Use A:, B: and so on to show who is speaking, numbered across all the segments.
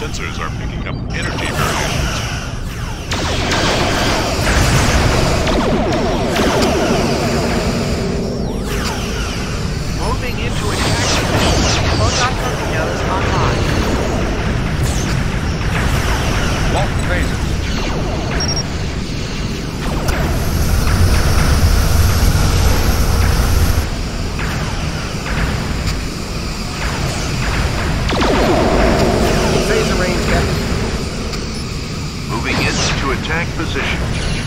A: sensors are picking up energy variations.
B: Moving into attack
C: attack position.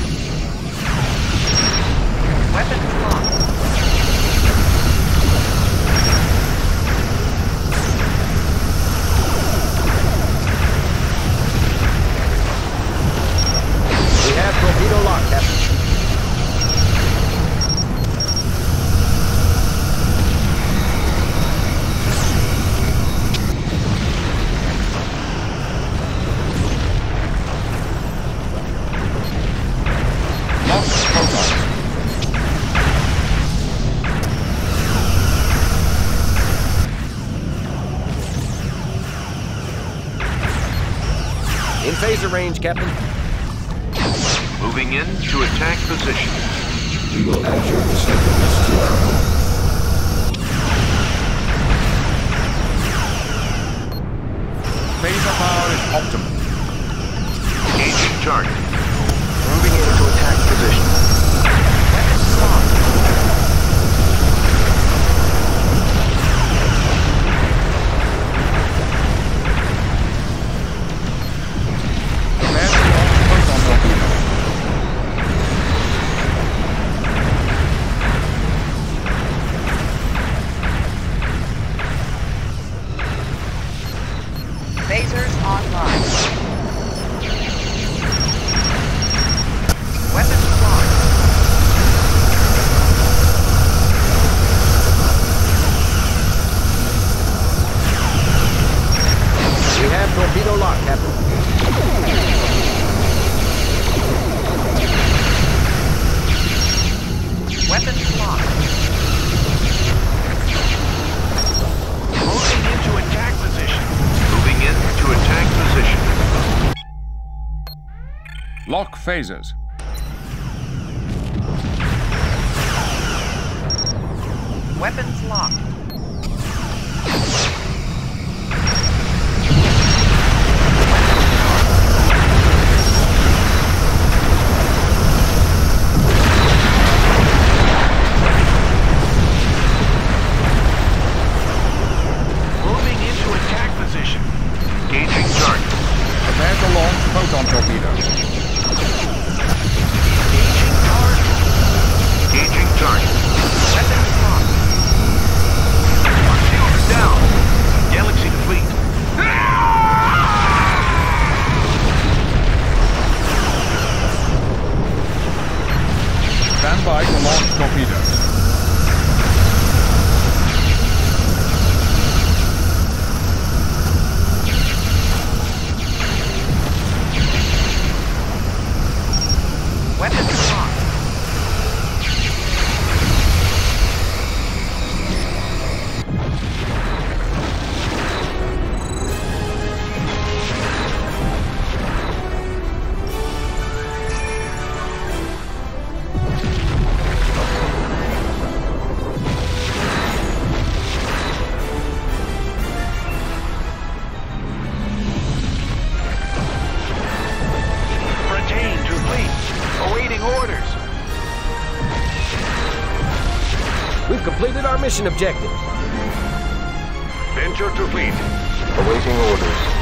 D: Phaser range, Captain.
C: Moving in to attack position.
E: We will enter the settlements tomorrow.
F: Phaser power is optimal.
C: Engaging target.
B: Moving into attack position.
D: Lock
F: phasers. Photon torpedoes.
B: Engaging target.
C: Engaging target.
G: Weapons locked.
C: Our shield is down. Galaxy fleet.
F: Stand by to launch torpedoes.
D: Completed our mission objective.
B: Venture to fleet.
D: Awaiting orders.